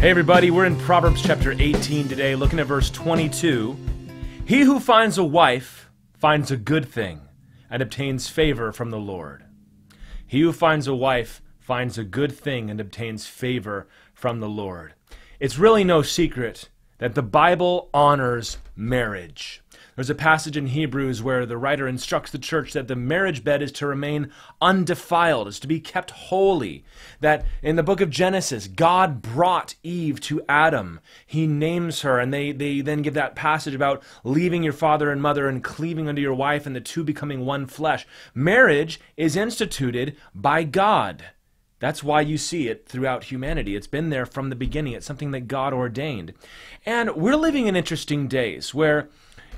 Hey, everybody, we're in Proverbs chapter 18 today, looking at verse 22. He who finds a wife finds a good thing and obtains favor from the Lord. He who finds a wife finds a good thing and obtains favor from the Lord. It's really no secret that the Bible honors marriage. There's a passage in Hebrews where the writer instructs the church that the marriage bed is to remain undefiled, is to be kept holy. That in the book of Genesis, God brought Eve to Adam. He names her, and they, they then give that passage about leaving your father and mother and cleaving unto your wife, and the two becoming one flesh. Marriage is instituted by God. That's why you see it throughout humanity. It's been there from the beginning. It's something that God ordained. And we're living in interesting days where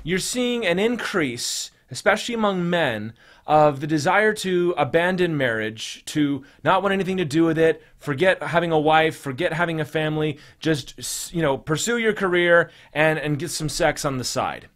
you're seeing an increase, especially among men, of the desire to abandon marriage, to not want anything to do with it, forget having a wife, forget having a family, just you know, pursue your career and and get some sex on the side.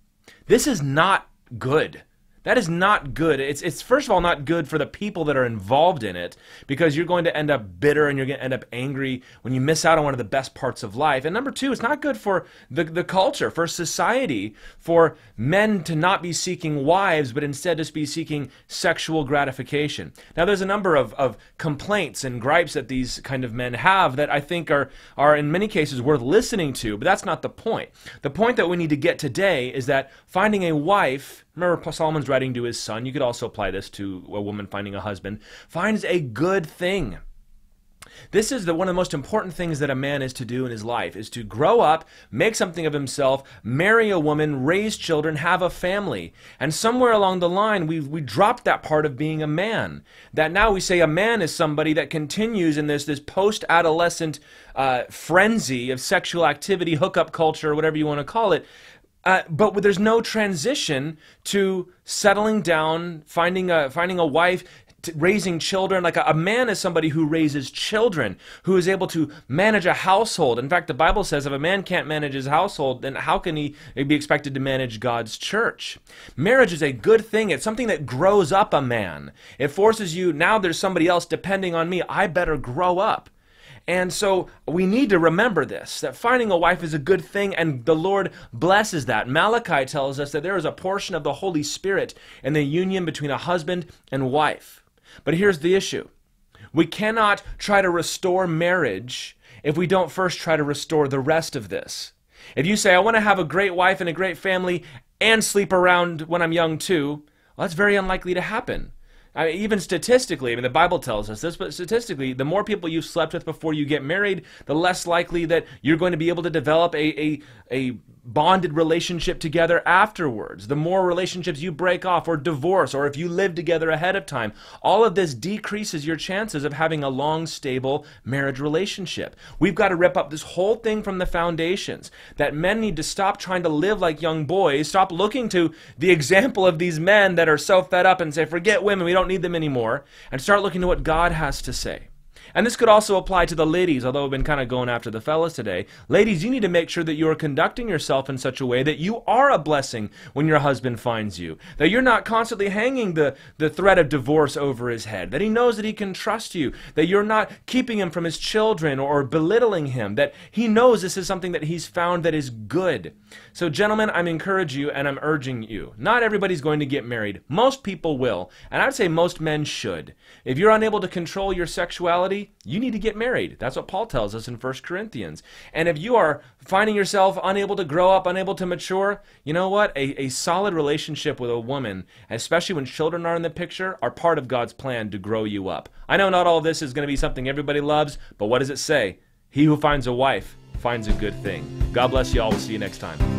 This is not good. That is not good. It's, it's first of all not good for the people that are involved in it because you're going to end up bitter and you're going to end up angry when you miss out on one of the best parts of life. And number two, it's not good for the, the culture, for society, for men to not be seeking wives, but instead just be seeking sexual gratification. Now, there's a number of, of complaints and gripes that these kind of men have that I think are, are in many cases worth listening to, but that's not the point. The point that we need to get today is that finding a wife Remember, Solomon's writing to his son. You could also apply this to a woman finding a husband. Finds a good thing. This is the, one of the most important things that a man is to do in his life is to grow up, make something of himself, marry a woman, raise children, have a family. And somewhere along the line, we we dropped that part of being a man. That now we say a man is somebody that continues in this this post-adolescent uh, frenzy of sexual activity, hookup culture, whatever you want to call it. Uh, but there's no transition to settling down, finding a finding a wife, raising children. Like a, a, man is somebody who raises children, who is able to manage a household. In fact, the Bible says if a man can't manage his household, then how can he be expected to manage God's church? Marriage is a good thing. It's something that grows up a man. It forces you, now there's somebody else depending on me. I better grow up. And so we need to remember this that finding a wife is a good thing, and the Lord blesses that. Malachi tells us that there is a portion of the Holy Spirit in the union between a husband and wife. But here's the issue we cannot try to restore marriage if we don't first try to restore the rest of this. If you say, I want to have a great wife and a great family and sleep around when I'm young too, well, that's very unlikely to happen. I mean, even statistically, I mean, the Bible tells us this, but statistically, the more people you've slept with before you get married, the less likely that you're going to be able to develop a, a, a bonded relationship together afterwards. The more relationships you break off or divorce, or if you live together ahead of time, all of this decreases your chances of having a long, stable marriage relationship. We've got to rip up this whole thing from the foundations that men need to stop trying to live like young boys, stop looking to the example of these men that are so fed up and say, forget women, we don't need them anymore, and start looking to what God has to say. And this could also apply to the ladies, although we've been kind of going after the fellas today. Ladies, you need to make sure that you are conducting yourself in such a way that you are a blessing when your husband finds you. That you're not constantly hanging the, the threat of divorce over his head. That he knows that he can trust you. That you're not keeping him from his children or belittling him. That he knows this is something that he's found that is good. So, gentlemen, I'm encouraging you and I'm urging you. Not everybody's going to get married. Most people will. And I'd say most men should. If you're unable to control your sexuality, you need to get married. That's what Paul tells us in 1 Corinthians. And if you are finding yourself unable to grow up, unable to mature, you know what? A, a solid relationship with a woman, especially when children are in the picture, are part of God's plan to grow you up. I know not all of this is going to be something everybody loves, but what does it say? He who finds a wife finds a good thing. God bless you all. We'll see you next time.